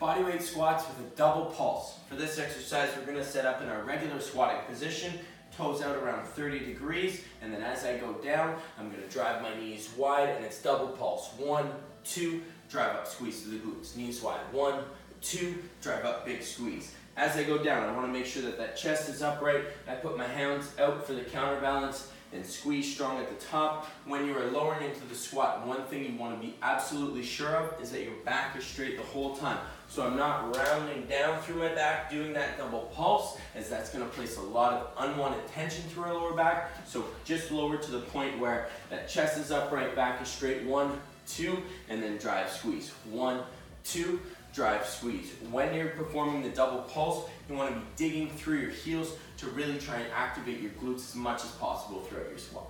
Bodyweight squats with a double pulse. For this exercise, we're gonna set up in our regular squatting position, toes out around 30 degrees, and then as I go down, I'm gonna drive my knees wide, and it's double pulse. One, two, drive up, squeeze to the glutes. Knees wide. One, two, drive up, big squeeze. As I go down, I wanna make sure that that chest is upright. I put my hands out for the counterbalance, and squeeze strong at the top. When you are lowering into the squat, one thing you want to be absolutely sure of is that your back is straight the whole time. So I'm not rounding down through my back, doing that double pulse, as that's going to place a lot of unwanted tension through our lower back. So just lower to the point where that chest is upright, back is straight. One, two, and then drive squeeze. One, two, drive squeeze. When you're performing the double pulse, you want to be digging through your heels to really try and activate your glutes as much as possible throughout your squat.